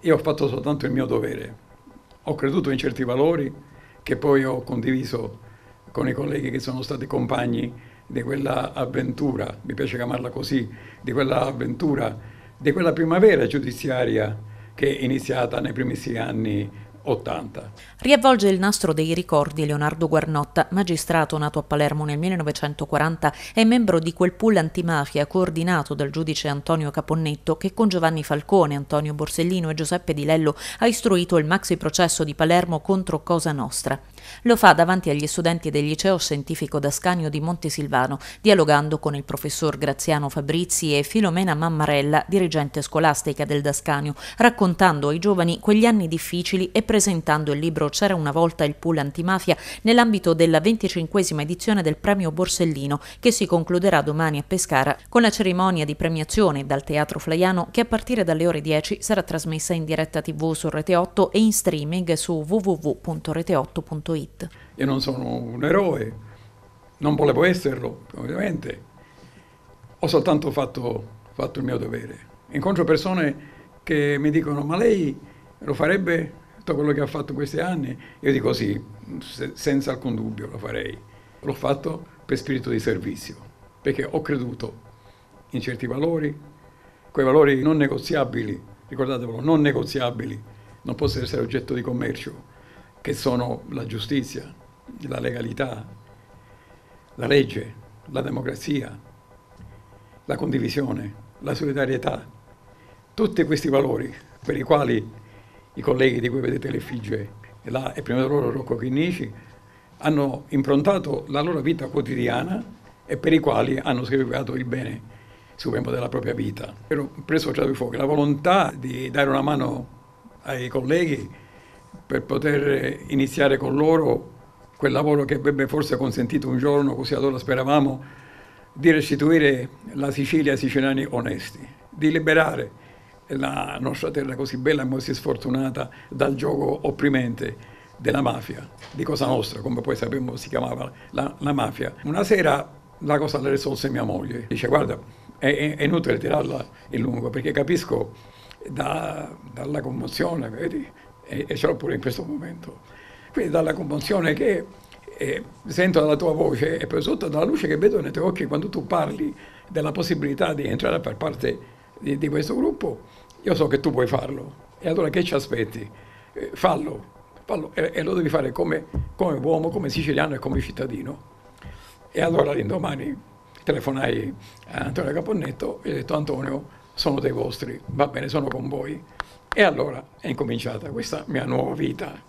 io ho fatto soltanto il mio dovere, ho creduto in certi valori che poi ho condiviso con i colleghi che sono stati compagni di quella avventura, mi piace chiamarla così, di quella avventura, di quella primavera giudiziaria che è iniziata nei primissimi anni 80. Riavvolge il nastro dei ricordi Leonardo Guarnotta, magistrato nato a Palermo nel 1940 e membro di quel pool antimafia coordinato dal giudice Antonio Caponnetto che con Giovanni Falcone, Antonio Borsellino e Giuseppe Di Lello ha istruito il maxi processo di Palermo contro Cosa Nostra. Lo fa davanti agli studenti del liceo scientifico d'Ascanio di Montesilvano, dialogando con il professor Graziano Fabrizi e Filomena Mammarella, dirigente scolastica del Dascanio, raccontando ai giovani quegli anni difficili e presentando il libro C'era una volta il pool antimafia nell'ambito della venticinquesima edizione del premio Borsellino, che si concluderà domani a Pescara con la cerimonia di premiazione dal Teatro Flaiano che a partire dalle ore 10 sarà trasmessa in diretta tv su Rete 8 e in streaming su www.rete8.it www.radioticino.it. Io non sono un eroe, non volevo esserlo, ovviamente. Ho soltanto fatto, fatto il mio dovere. Incontro persone che mi dicono, ma lei lo farebbe tutto quello che ha fatto in questi anni? Io dico sì, se, senza alcun dubbio lo farei. L'ho fatto per spirito di servizio, perché ho creduto in certi valori, quei valori non negoziabili, ricordatevelo, non negoziabili, non possono essere oggetto di commercio, che sono la giustizia, la legalità, la legge, la democrazia, la condivisione, la solidarietà, tutti questi valori per i quali i colleghi di cui vedete l'effigie là, e prima di loro Rocco Chinnici hanno improntato la loro vita quotidiana e per i quali hanno sacrificato il bene supremo della propria vita. Ero preso già di fuoco, la volontà di dare una mano ai colleghi per poter iniziare con loro quel lavoro che avrebbe forse consentito un giorno, così allora speravamo, di restituire la Sicilia ai siciliani onesti, di liberare la nostra terra così bella e così sfortunata dal gioco opprimente della mafia, di Cosa Nostra, come poi sappiamo si chiamava la, la mafia. Una sera la cosa la risolse mia moglie, dice guarda è, è inutile tirarla in lungo perché capisco da, dalla commozione, vedi, e, e ce l'ho pure in questo momento. Quindi dalla commozione che eh, sento dalla tua voce e poi sotto dalla luce che vedo nei tuoi occhi quando tu parli della possibilità di entrare a far parte di, di questo gruppo, io so che tu puoi farlo. E allora che ci aspetti? Eh, fallo, fallo e, e, lo devi fare come, come uomo, come siciliano e come cittadino. E allora l'indomani telefonai a Antonio Caponnetto e ho detto Antonio, sono dei vostri, va bene, sono con voi. E allora è incominciata questa mia nuova vita.